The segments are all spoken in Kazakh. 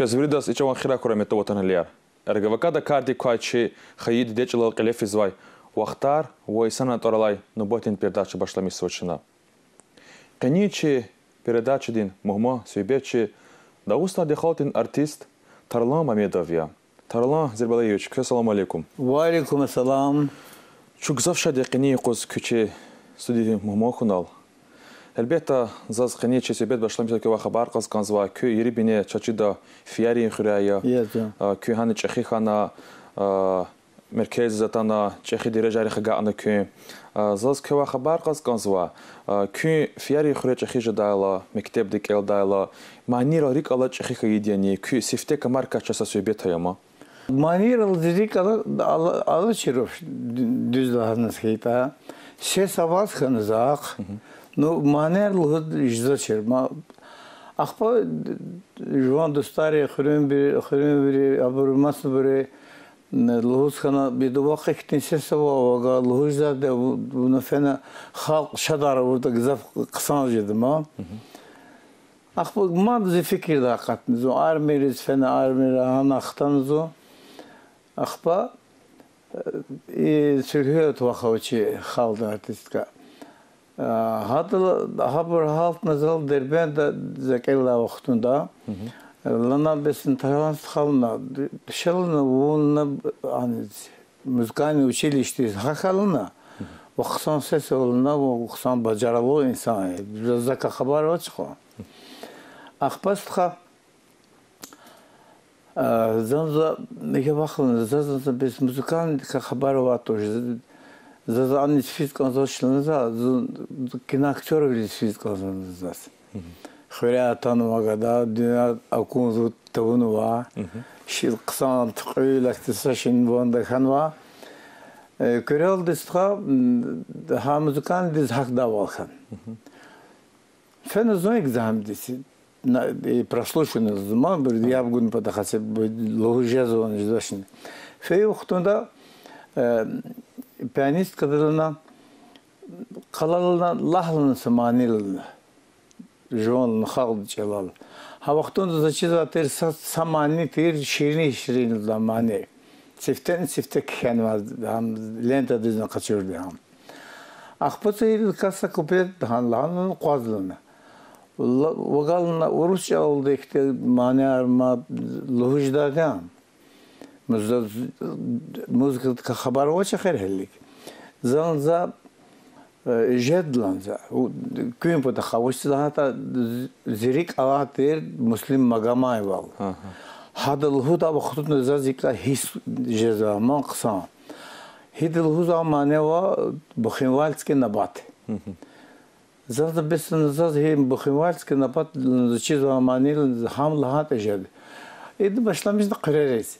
казвиридас ичаван хиракура метавотаналияр эргавакада карди кайчи хаиди дечилал келефизвай вахтар войсана торалай нубатин передача башлами сочина каничи передача дин муҳмо сӯйбечи дауста дехалтин артист тарлан мамедовия тарлан зербалаевич касалому алейкум ваалейкум ассалам чукзавша деқини қоз кучи студияи муҳмо хунал Әлбетті, заз қыне чесебет башламыз өке вақы бар қызғанзва, кө ері біне чачыда фиярин хүрәйі, кө ханы чехи хана, меркез затана, чехи дире жари хыға аны Зас Заз кө хабар бар зва, көй фиярин хүрә чехи жадайла, мектеп дик элдайла, манира рик ала чехи хаидияни, кө сифте камар качаса сөйбет хайама. Манира дик ала чиров дүзлаханыз хейта, се хана зақ. hita. Ses avaz kanızak. Ну манерлы жза черма. Ахпа жуан достари хрен bir хрен bir абурмас bir лугусхана бидувак ихтинсеса вага лугузда буна фена халк шадара урда гзаф кысан жеди ма ахпа ма зе фикир да катны зо армерис фена армера анахтан зо ахпа и сürhüyet vakavçı halda artistka Hatıl habur halt nazal derben de zekella vaktunda. Лана бесін тайланд халына шылына уынна аны музыкальный училище хахалына оқсан сес олына оқсан бажаралу инсан зака хабар очко ахпастха занза неге бахлын заза без музыкальный хабар вату заза аны физик анзошлына за киноактер вилис физик анзошлына хөрә танымага да дөнья акунзу тавынуа шил кысан тқыйлактыса шин бонда ханва. Көрел дистха хамузыкан диз хакда волхан фен зон экзам диси прослушаны зма bir явгун падахасе логжазон ждашин фей ухтунда пианист кыдылына калалына лахлын саманилна жон хал челал хавахтон зачиза тер самани тер ширни ширин замани цифтен сифте кхенваз дам лента дизна качырды хам ахпыцы каса куплет дан ланын квазлына Вагална урусча олды ихте манярма лухуждаган. lohujdadan muzika haber o çeker hellik zanza жедланза күн пота хавышты хата зирик аватер муслим магамай вал хадыл худа вахтун зазика хис жезама қсан хидыл худа манева бухинвальский набат заза бесен заз хим бухинвальский набат зачизва манил хам лахат жед иди башламыз да қыререс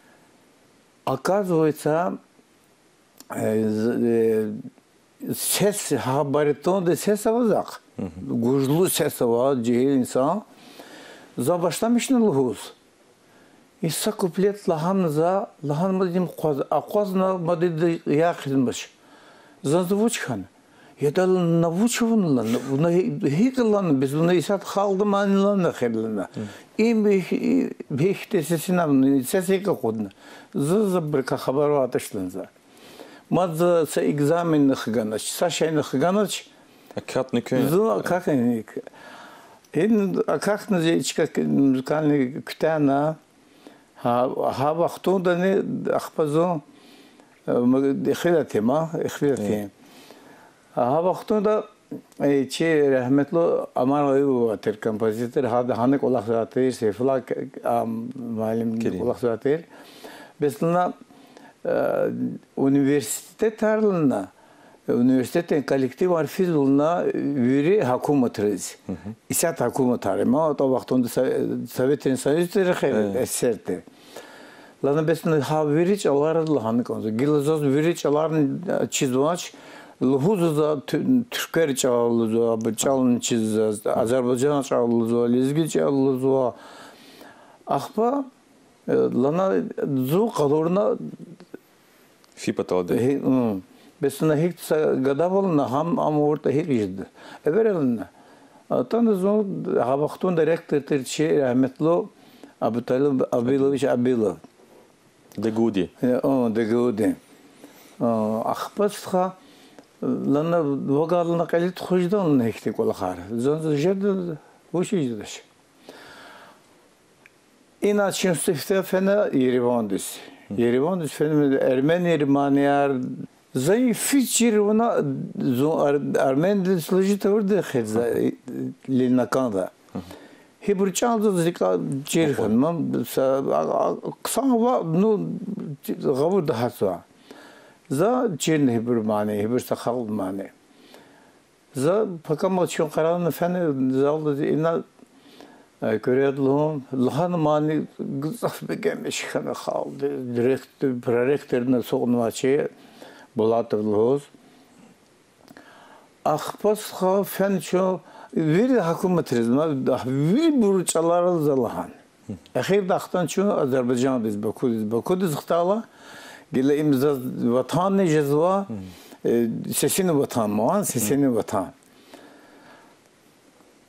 оказывается, ses ha bariton de ses avazak. Gujlu ses ava cihil insan. За madim qaz aqazna madid yaqilmiş. Zaзвучхан. Yedal навучуванла, на хикалан без на исат халды манилан херлана. Им бихте сесинам сесека кодна. За бір хабару атышланза. Мад са экзамен нахганач, сашай нахганач. А как не көн? Зу как не. Ин а как на зечка музыкальный ктана. Ha вахтунда не ахпазо. Ихилатема, ихилатема. Ha vaxtında e, ki rahmetli Amar Ayubov atir kompozitor hadi hani qulaq zatir Seyfullah müəllim qulaq zatir. Beslina universitet tarlına universitetin kollektiv arfiz bulna veri hakumat riz. İsat hakumat tarima o da vaxtında Sovetin Soyuz tarixi eserdir. Lana besin ha veriç alardı hanı konzu. Gilzoz veriç alarını e, çizvaç. Evet. Lhuza Türkler çağlızo, bıçalın çiz, Azerbaycan çağlızo, Lizgi çağlızo. Ахпа лана зу калорна фипаталды. Бесна хик гадавална хам амурта хик жид. Эверелна. Тан зу хабахтун директор терчи рахметло Абуталиб Абилович Абилов. Дегуди. О, Дегуди. Ахпасха lana vagalına kalit hoşdan nekti kolakar. Zonzo jerde bu şeydir. İna çimsifte fena Yerivandis. Yerivandis fena Ermen Yermaniyar Zayıf çir ona Ermen dinsloji tavır da xedza linakanda. Hebr çaldı zika çir hanmam sa kısa va nu gavur da hatsa. Za çin hebru mane hebru sakhal mane. Za pakama çon karan fena zaldı ina Көреді лхан мани гызах бегемеш хана халды директор проректорна соғнваче Булатов лhoz Ахпас ха фенчо вир хакуматризма вир бурчалар залахан Ахир дахтан чу Азербайджан biz Bakuduz Bakuduz xtala Gile imza vatan ne cezva e, sesini vatan muan sesini vatan.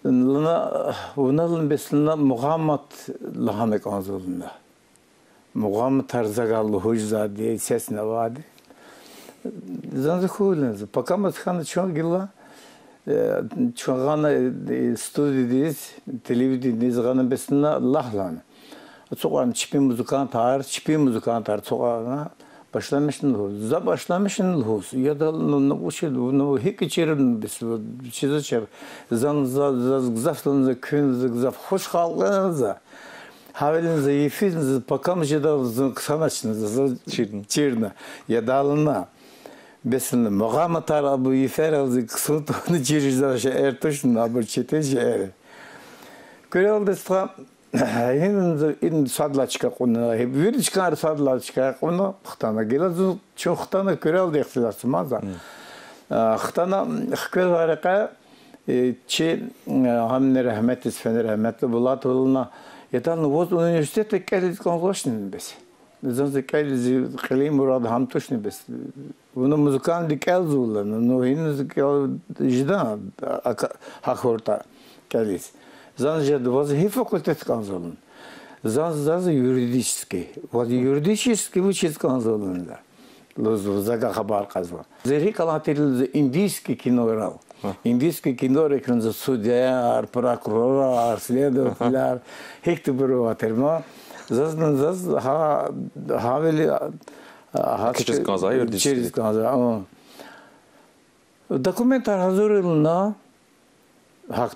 Lına bunalın beslina muhammat lahanek anzolunda. Muhammat tarzagallı hujza diye ses ne vardı. Zanzı kuğulunuz. Pakamat khanı çoğun gilla e, çoğun e, studiyiz, televizyonuz gana beslina lahlan. Çoğun çipi muzikan tar, çipi muzikan tar çoğun hus. Za başlamışsın hus. Ya da no uçu bis. Zan za za kün za hoş da. Çirna. Ya da alına. Onu çirizde şey ertuşun abu çete şey. Körelde Ин ин садлачка куна виричкар садлачка куна хтана гелазу чо хтана көрел дехтилас маза хтана хкел варака чи хамне рахмет исфен рахметли булат улна етан воз университете келит конглошнин бес Zanzi kelzi keli murad hamtuşni bes. Bunu muzikan dikel zulan. No hin jida hakorta kelis. Zanzibar возвы факультет конзолын. Занзазы юридический. Вот юридический учит конзолында. Зага хабар казва. Зери калатирил индийский кино играл. Индийский кино рекрен судья, прокурор, следователь, хекти бюроватерма. Заздан заз ха хавели через канза юридический. Через канза. Документар hazırlığına hak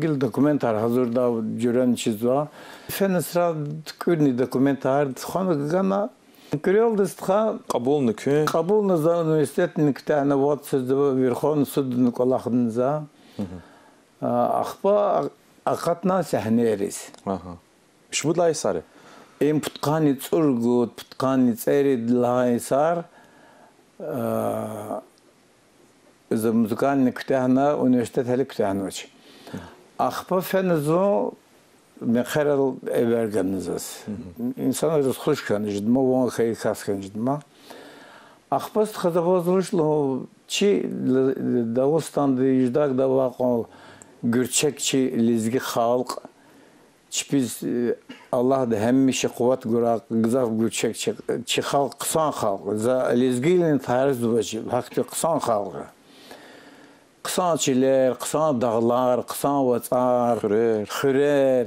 Gil dokumentar hazırda cüren çizva. Fenasra tkürni dokumentar tkhana gana Крел дыстха Кабул нükü. Кабул наза университет нüктәне вот сөзді Верхон суд Николахнза. Ахпа акатна сәхнерис. Ага. Шбуд лайсары. Им путкани цургут, путкани церид лайсар. За музыкальный университет очень. Ахпа фензо мехерел эвергензас. İnsan öz hoş kanıcıdma, ona kayı kas kanıcıdma. Ахпас хазавазлышло чи Дагыстанды иждак да вакы гүрчекчи лизги халк чипиз Аллах да хеммиши куват гура гызав гүрчек чи халк кысан халк за лизгилин тарыз дубачи хакты кысан халкы Qısan çilər, qısan dağlar, qısan vaçar, Xürər. xürər.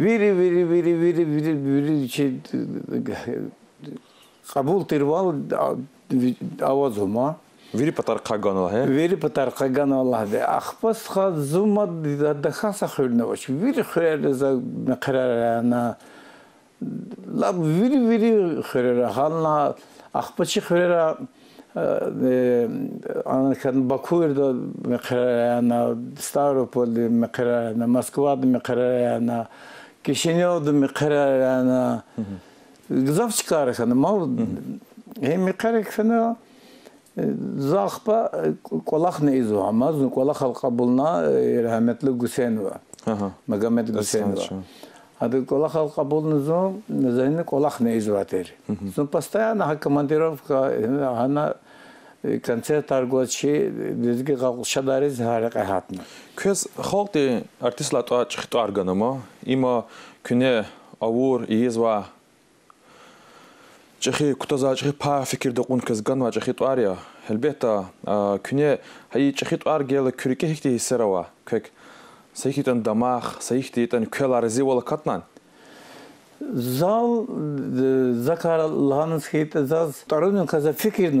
Viri, viri, viri, viri, viri, viri ki, qabul tirval avaz olma. Viri patar qagana he. Veri patar qagan Allah de. Akhpas kha zuma da khasa khurna wash. Viri xürər za maqrarana. La ана бакуир до меқрараяна ставрополь до меқрараяна москва до меқрараяна кишинев до меқрараяна гузав чикарахана мал ҳеми қарикфина захпа колах не изу амаз колах халқа булна э, рахметли гусенова магомед гусенова Ады кола халка болнузу, назарины колах не изватер. Ну, постоянно командировка, э, ана концерт аргочи дизги шадариз харак хатна. Көз халкты артистлар чыхты арганыма има күне авур иезва чихи кутаза чихи па фикирде кун кезган ва чихи туария элбета күне хай чихи туар гел күрике хикти хисерава кек сайхитан дамах сайхтитан көлар зивола катнан зал закар ланс хит заз тарун каза фикир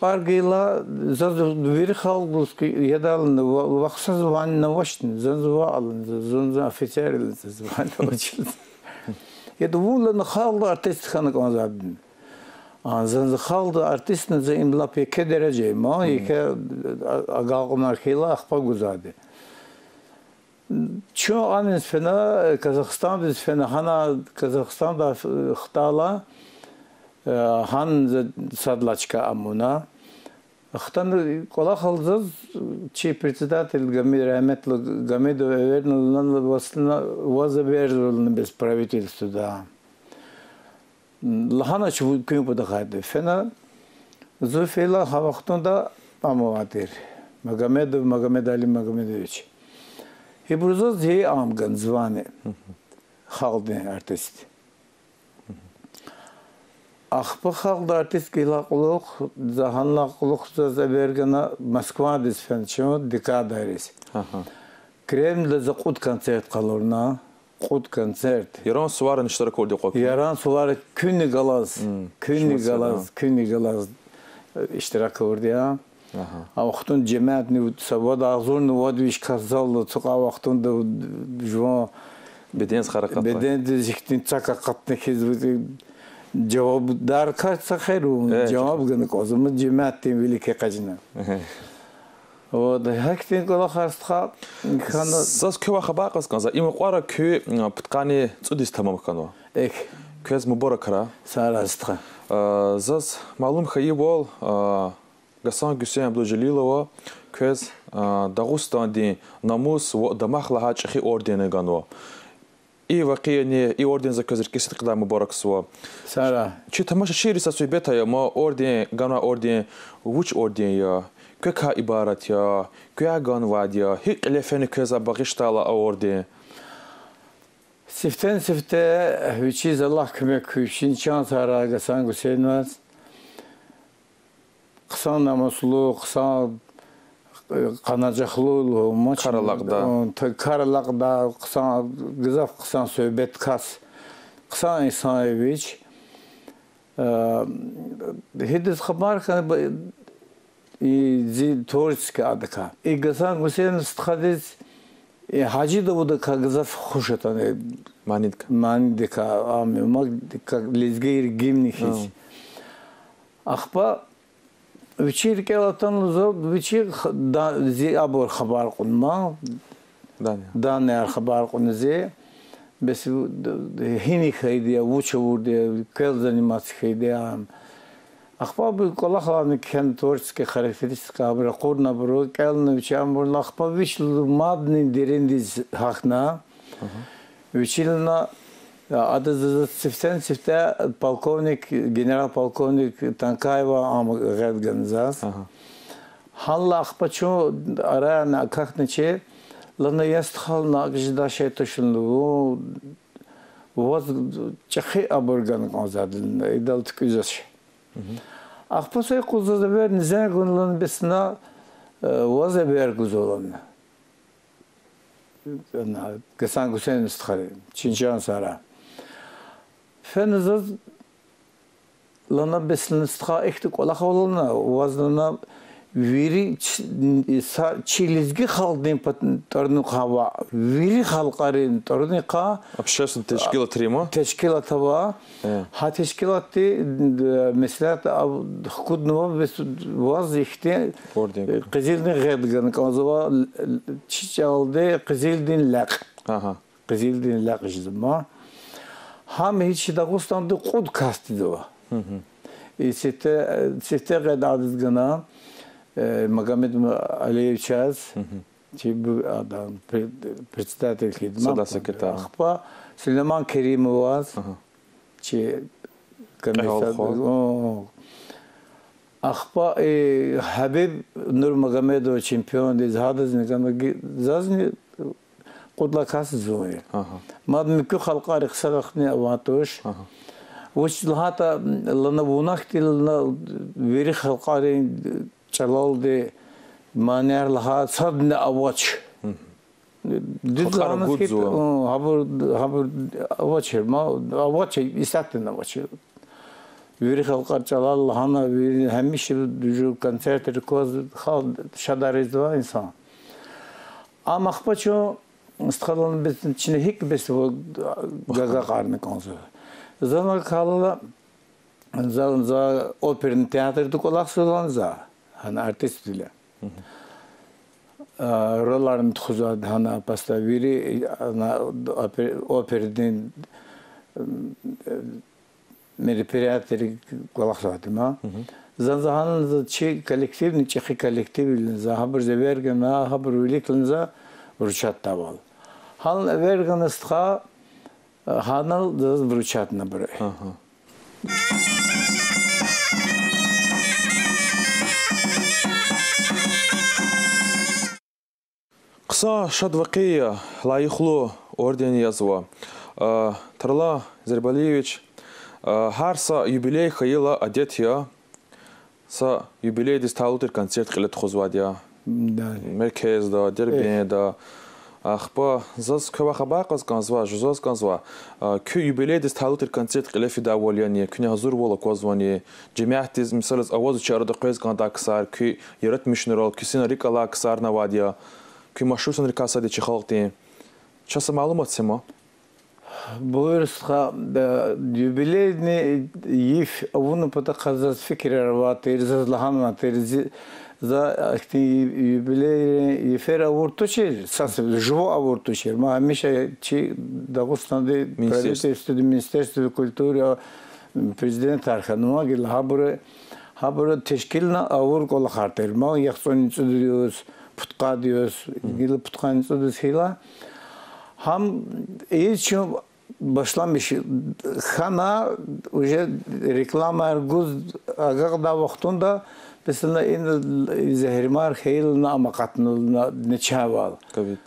طارقيلا زاز ويري خالقوس يدالن وخصز وان نوشتن زنز وعلن زنز افيتير زنز وان وجل يدولن خالد ارتست خانق مزابن زنز خالد ارتست نز املا بي كدرجه ما يك اقاقم ارخيلا اخبا گزاده چون آنیس فنا کازاخستان بیز فنا هانا کازاخستان دا خطالا fena Kazakistan biz fena hana Kazakistan'da xtala han sadlaçka amuna. Ахтан кола халзыз чи председатель Гамид Рахметлы Гамидов вернул возоберживал без правительства да. Лахана чу күн буда хайды. Фена Зуфила хавахтунда амаватир. Магомедов Магомед Али Магомедович. Хибрузоз хей амган званы. Халды артист. Ақпы халды артист килақулуқ, заханлақулуқ за бергана Москва дисфенчо декадарис. Кремльде за қут концерт қалурна, қут концерт. Яран суварын iştirak oldu qoq. Yaran suları күні галаз, күні галаз, күні галаз iştirak oldu ya. А жемаат ни савод азур ни вадвиш казал цука вақтун да жво беден харакат. Беден зихтин цака қатны хизбуди javobdar qilsaqaru javobgina kozimi jimmat ten великий qajina. Вот хактин кола харстха кана сас кева хаба касканза има қара кю пткани цудис тамам кано эк көз мубаракара сарастха зас малум хаи бол гасан гюсен абдужалилова көз дагустан ди намус ва дамахла хачхи ордене и вақияни и орден за көзір кесет қыда мубарак суа сара. Чи тамаша шири са суй бета я ма орден гана орден вуч орден я кө ка ибарат я кө ган вад я хи лефен көза багиштала орден. Siften sifte hüçiz Allah küme küçün çan sara gasan gusenmez. Kısa namuslu, kısa канажахлуу мач каралакда каралакда кысан гызав кысан сөйбет кас кысан исаевич хидис хабар и зи торицки адка и гасан гусен стхадис и хаджи да кагзав хушатане манидка манидка ами мак лизгейр гимни хич ахпа Вичир келатан зо вичир да зи абор хабар кунма. Дане. Дане ар хабар кунзе. Бес хини хайдия вуча вурдия кел заниматься хайдия. Ахпа бы колахланы кен творчески характеристика абра курна бро келны вичам бро ахпа вич мадни дерендиз хахна. Вичилна Adı Siften Sifte полковник, генерал-полковник Танкаева Амгад Ганзас. Халла Ахпачу арая как наче лана яст хал на гжда шей тушунду воз чахи абурган гонзадын идал ткүзөш. Ахпасай кузаза бер низен гунлан бесна воз бер гузолан. Чинчан сара. فنزز لنا بس نستخا اختك ولا خولنا وزننا вири чилизги халдын торну хава вири халқарын торны қа обществен тешкила трима тешкила тава ха тешкилати mesela худнува бес ваз ихте кызылдын гедган казова чичалды кызылдын лак кызылдын лак жизма هم هیچ داغستان دو خود کاستی دو سیته سیته قد عدد گنا Магомед Алиевич аз чи адам председатель хидмат Сада секретар. Ахпа Сулейман Керимов аз чи комиссар Ахпа и Хабиб Нур Магомедов чемпион из хадаз никам зазни قدلكاس زوي ما مكو خلقا رخصرخني اواتوش وش لهاتا لنا بوناختي لنا ويري خلقا چلالدي манер лха садне авач Дизланскит хабар хабар авач ма авач исаттен авач Вири халкар чалал хана вири хемиш дүжу концерт рекоз хал шадаризва инсан. А махпачо стхалан бесин чине хик бес гага карны консу. Зана калала за за оперный театр дуколак сулан за. хан артист биле роларын тухузад хана поставири опердин мероприятия голахсатыма занзахан за чи коллективный чихи коллектив за хабар зеверген на хабар великлен за вручат тавал хал верген стха ханал вручат на бре Қыса шадвақия лайықлы орден язуа. Тарла Зербалиевич, харса юбилей хайла адетия, са юбилей дис таутер концерт қилет хузвадия. Да, дербен да. Ахпа зас көва хаба казганзва, жузаз казва. Кю юбилей талу талутер концерт қилефи да волияни, кюне хазур вола козвани. Джемиях дез мисалыз авазу чарда қойз ганда ксар, кю ярат мишнерал, кю сина ала ксар навадия. Кю машрусан рикаса дечи халти. Часа малумат сема? бұйырысқа юбилейный ев авуны пыта қазас фикер арватыр, зазлаханматыр, за юбилей ефер авуртучер сас живо авуртучер ма хамиша чи Дагестанда правительство министерство культуры президент арханума гил хабры хабры тешкилна авур кола хартер ма яхсон инцудиус путқа диyoruz. İlgili putkan hila. Ham için başlamış. Хана уже реклама аргуз агагда вақтында Бесна ин зехримар хейл на амакатнул на нечавал.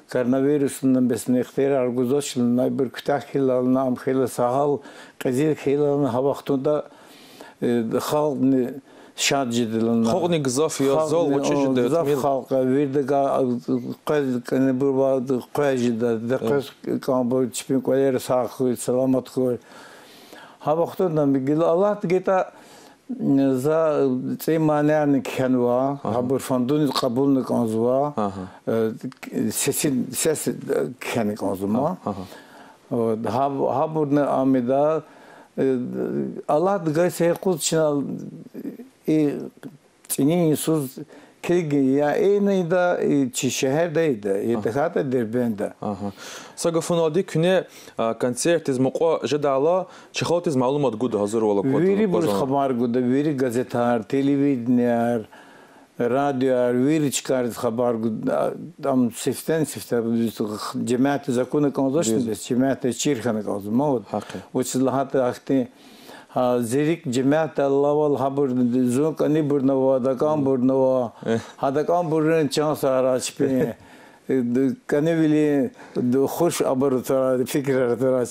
Коронавирусундан бесна ихтер аргузочлна бир күтәк хейлал на ам хейл сахал казир хейлал на хавахтунда хал шат жидилен. Хог не гзаф я зол вочи жидэ. Гзаф халка вирдега кэз кэне бурба кэз жидэ. Дэ кэз камбо чипин кэлер саху саламат кой. Хавахтундан бигил Аллах гета за цей манер кенва хабур фондун кабул никанзва сесин сес кен канзма хабур не амида Allah gay sey qut çinal цінні Ісус Килги я эйнайда чи шәһәрдәйдә, ятахата дербенда. Ага. Сага фунади күне концерт из муко жадала чихот из маълумат гуда ola кот. Вири бур хабар гуда, вири газетар, телевидениер, радио, вири чикар хабар гуда. Там сифтен законы чирханы ахты зирик жемәт аллавал хабур зук ани бурнава дакан бурнава хадакан бурын чан арачпи чипи каневили хуш абар тара фикр тара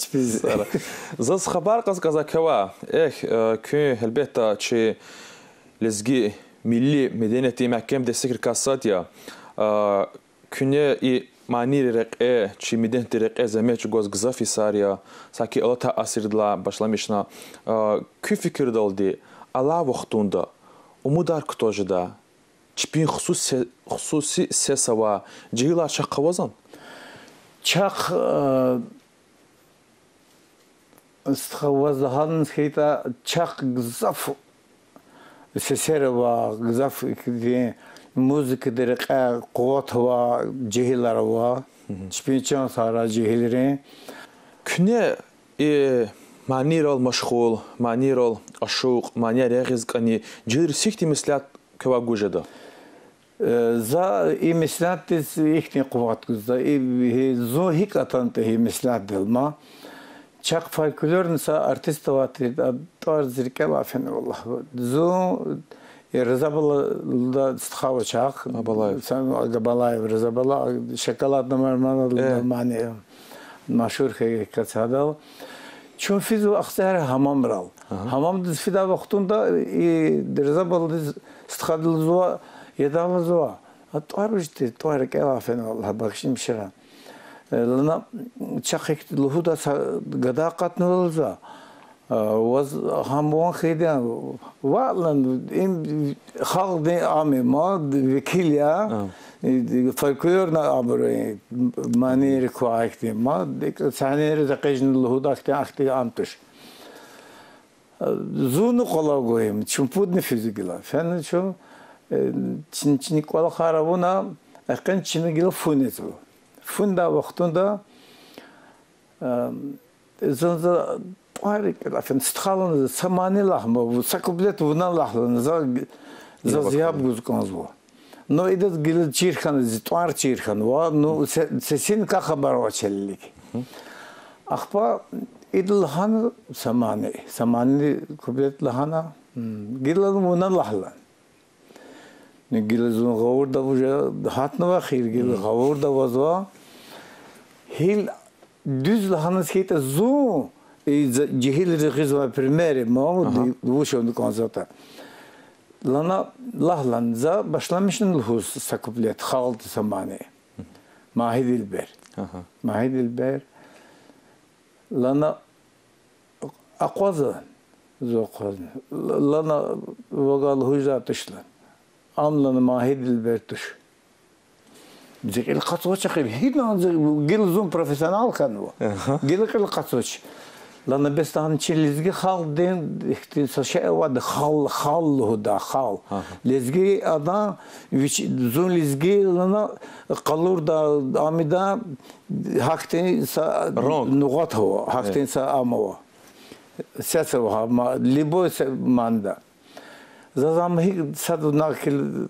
зас хабар каз казакева эх кы албетта чи лезги милли мәдәнияте мәхкәм дә сикр касатия күне и манир реқе чи миден реқе заме чи гоз гзафи сария саки ала та асирдла башламишна кü fikir долди ала вақтунда умудар ктожда чпин хусус хусуси сесава Müzik direk kuvvet hava cehiller hava. Çpinçan sara cehillerin. Küne معنی رال مشغول معنی رال عشوق معنی رغز کنی جیر سیختی مثلات کوا گوجه ده زا ای مثلات دس ایختی قوات گوزده ای زو هیک اتان ده ای مثلات دلما چاق فالکلور نسا ارتیست واتید ادار زرکه لافن والله زو Рзабалла стхава чах, Абалаев, сам Габалаев Рзабалла, шоколадна мармелад мане машур кацадал. Чун физу ахсар хамам брал. Хамам фида вахтунда и Рзабалла стхадлзуа, едалзуа. А туарушти, туар келафен Аллах бахшим шира. лана чахек лухуда гадаақатнылза. وز هموان خیلی واقعا این خلق آمی ما وکیلیا فلکلور نه آبروی منیر کو اختی ما دیگر سنیر دقیقن لحود اختی اختی آمتش. زونو قلا گویم چون پود نفیزگیلا فن چون چین چینی قلا خرابونا اقن چینی گیلا فونیتو فون دا وقتون دا زنزا парикла фен стхалын самани лахма сакублет вуна лахлын за за зяб гузконзу но идет гил чирхан зитвар чирхан ва ну сесин ка хабар вачеллик ахпа идл хан самани самани кубет лахана гил муна лахлан не гил зун гавур да уже хатнова хир гил гавур да вазва хил düz lahanı skite zu cihil rizva primeri ma bu şu konzata lana lahlanza başlamışın lhus sakuplet khalt samane mahi dilber mahi dilber lana aqwazı zoqaz lana vagal hujra tışlan amlan mahi dilber tuş Bize el katsoç akıl. Hiç gil zum profesyonel kanu. Gil el katsoç. لأن بس عن شيء لزجي خال دين اختصاص واد خال خال هدا خال لزجي أدا ويش زون لزجي لنا قلور دا أمدا حقتين سا نقاط هو حقتين سا أموا سياسة وها ما ليبو ماندا زازام هيك سادو ناكل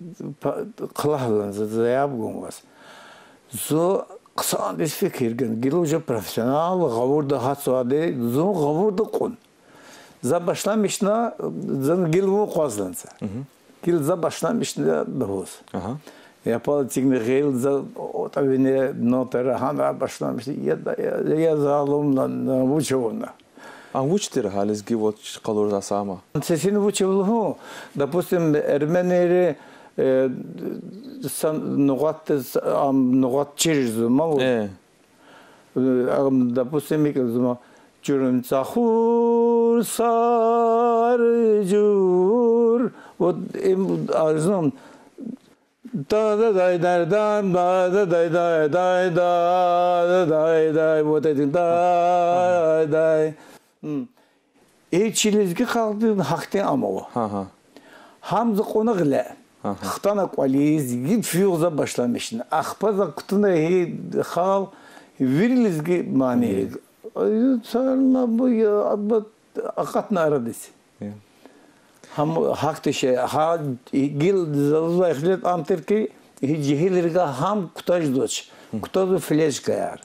قلاه زياب قوم زو قصان ديس فكر جن جلو جو профессионал غور ده هات سواده زون غور ده قون za başlamışna zan gilvu qazlansa gil za başlamışna davos ya politik gil za o tabi ne notera hana başlamış ya da ya zalımla bu çovna А учтер халис ги вот қалор да сама. Сесин учевлу, допустим, sen nugat am nugat çiriz zuma вот. Am da bu Вот да да да да да да да да да да да да эти Хтана квализ гид фюрза башламишин. Ахпаза кутуна хи хал вирлизги мани. Сарла бу абат акатна арадис. Хам хактеше ха гил залза ихлет амтерки жихилерга хам кутаж доч. Кутазу флешка яр.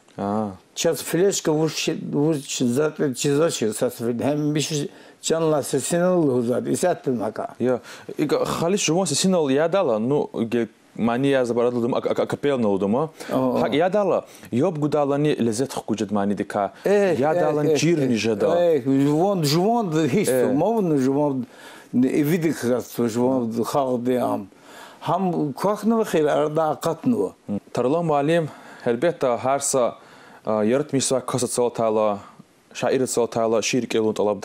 Сейчас флешка вуш вуш зат чизачи сасвид. Hem bir şey Canla сесинал хузад исаттын ака. Я, ига хали шумо сесинал ядала, ну ге мани я забарадылдым акапелна удыма. Хак ядала, ёб гудалани лезет хукуджет мани дека. Ядалан жирни жада. Жвон жвон хисту, мовн жвон видик хас жвон халде ам. Хам кохнова хир арда акатнова. Тарлам малим, elbette hersa yaratmışsa kasat saltala, şair saltala, şiir kelun talab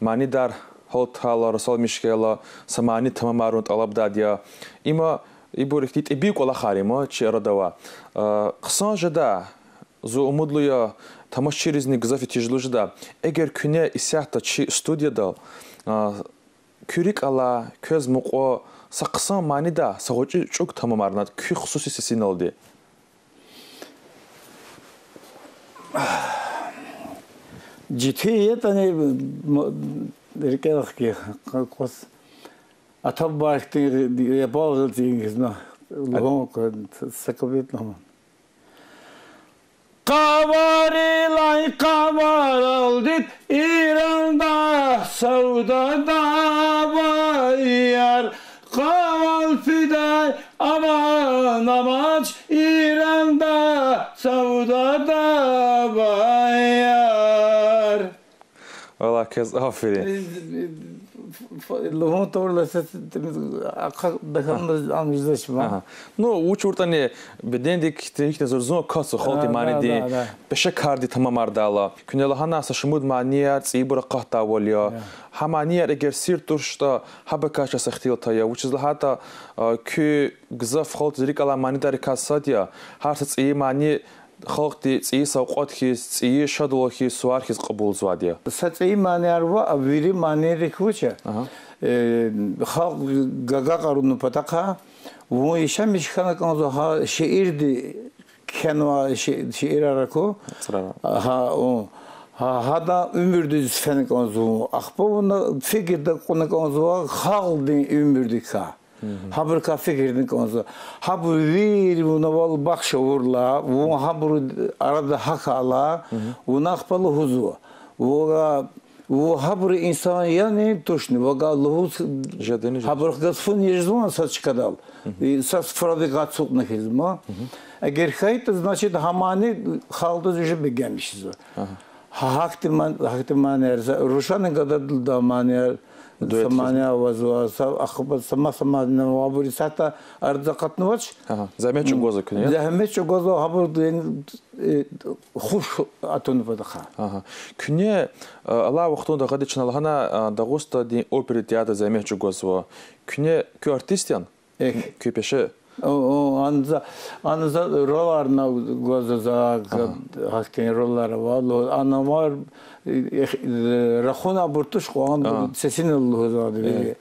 dadya. мани дар ҳотала расол мишкела самани тамамарун талаб дадя има ибурихти тиби кола харимо черадава қисон жада зу умудлуя тамош чиризни гзафи тижлу жада эгер күне исяхта чи студияда күрик ала көз муқо сақсан манида сағочи чук тамамарнад күй хусуси сесиналди جيتي تاني ركض كي قوس أتبع كتير يا باغل تيجي لهم كنت سكبيت لهم Kavarılay kavarıldı İran'da Sauda'da bayar Kaval fiday aman amaç İran'da Sauda'da bayar والله كز افري لهم طور لسه دخلنا عم يزش ما Ну учуртани бедендик техник зурзун косу холти мани ди беша карди тамам ардала күнела хана са шмуд мания цибура qahta волио хамания эгер сир туршта хабакаша сахтил тая учизла хата кü гзаф холт зрикала мани дари касадия харса ци мани ხალხი წის აყვათქის წიე შადოლოხის სვარხის ყბულზვადია საწი მანერვა ავირი მანერი ხუჩა ხალ გაგაყარუნ პატახა ვუ იშა მიშხანა კონზო ჰა შეირდი ქენვა შეირარაკო ჰა ო ჰადა უმირდი სფენ კონზო ახპოვნა ფიგირდა ყონა კონზო ხალდი უმირდი kafe girdin konusu. Habur bir buna bol bak şavurla, bu habur arada hak ala, bu nakpalı huzu. Bu bu habur insan yani tuşni, bu Allahu habur gasfun yezman saç kadal. Сас фрадикацию на хизма. Эгер хайт, значит, хамани халда уже бегемишиз. Хактиман эрза, рушаны гадад да Самания сама сама на абурисата арда Ага, Замечу гоза күне. Замечу гоза хабур ден хуш атон вадаха. Ага. Күне э, ала вақтында гади чыналгана э, дагоста ди опери театр замечу гоза. Күне кӧ артистян? Э, Көпеше Анза анза роларна гоза за хаскен роллары валло анамар рахуна буртуш қоған сесин лузады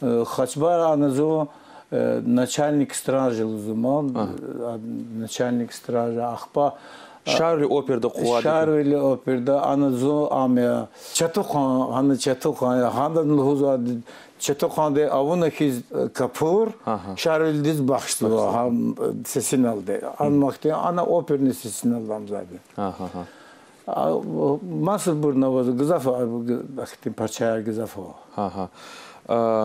хачбар аназо начальник стражи лузумал начальник стражи ахпа Шарли оперда қуады. Шарли оперда аназо аме чатухан аны чатухан хандан лузады Çetoxandı Avunakiz e, Kapur, Şarıldiz Baxşılı ham sesin aldı. Anmaqdı ana operni sesin aldım zaten. Aha. Masıl burna vazı gızafı baxdım parçaya gızafı. Aha.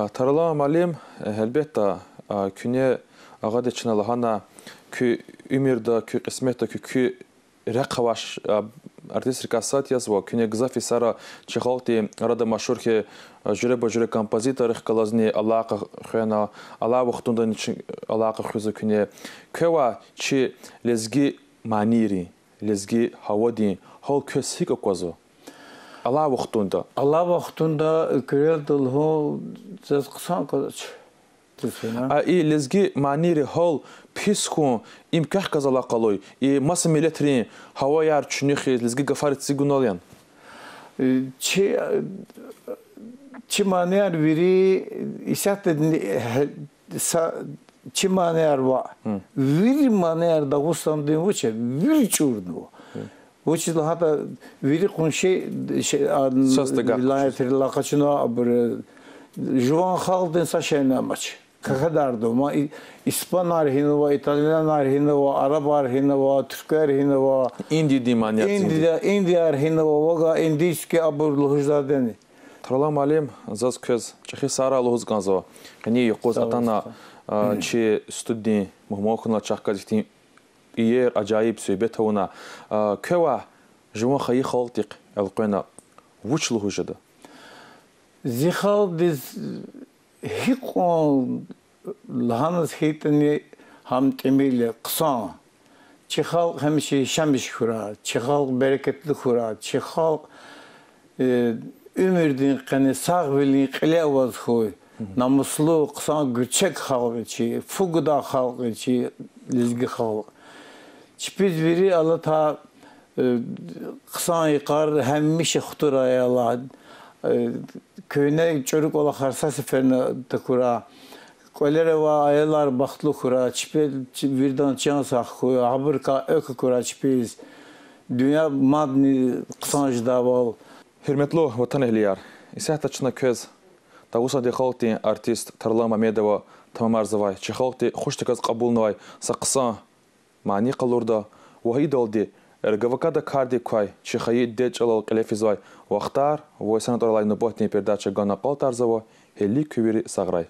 Tarala malim e, elbette künye ağa deçinalahana kü ümirda kü qismetda kü kü rəqavaş артист рикасат язва күне гзафи сара чехолти рада машурхи жүре ба жүре композитор хкалазни алаqa хена ала вахтунда алаqa хуза күне кева чи лезги манири лезги хавади хол көсик окозо ала вахтунда. Ала вахтунда кирел дулхо зас қсан козач и лезги манири хол писку им ках казала қалой и маса милетрин хава яр чунихи лезги гафар цигуналян чи чи манер вири исат чи манер ва вири манер да густам дин вуче вири чурну Учит хата вири кунши вилайет лакачуна абр жуан халден сашена мач. Var, Arap tarihinde var, Türk tarihinde var. Indi dimanyat. Indi Indi tarihinde var. Vaga indiyski abur luhuzadeni. Тралам алим заз көз чахи сара луз ганзо. Кани йоқоз атана чи студни мухмохуна чахка дихтин иер ажайиб сөйбет тауна. Көва жума хаи халтиқ алқойна вуч лухужада. Зихал диз ჰიყო ლანს ჰიტნი ჰამ ტემილე ყსა ჩიხალ ჰემში შამიშ ხურა ჩიხალ ბერეკეტლი ხურა ჩიხალ ümürdün qəni sağ bilin qiləyəvəz xoy. Namuslu qısan güçək xalq içi fuqda xalq içi lizgi xalq. Çipiz biri Allah ta e, qısan yıqar həmmişi xutur ayala köyüne çocuk ola harsa seferine de kura kolere va aylar baktlı kura çipe virdan çan sak kuya habır ka ök kura çipiz dünya madni qısancıdavol. Hürmetli vatan ehliyar, ise taçına köz, Дагуса де халти артист Тарлан Мамедова Тамамарзавай, чи халти хуштаказ қабулнавай сақсан мани қалурда, вахид алди эргавакада карди квай, чи хаи деч алал қилефизвай, вахтар, войсанат орлай нуботни пердача гана қалтарзава, хели кювери саграй.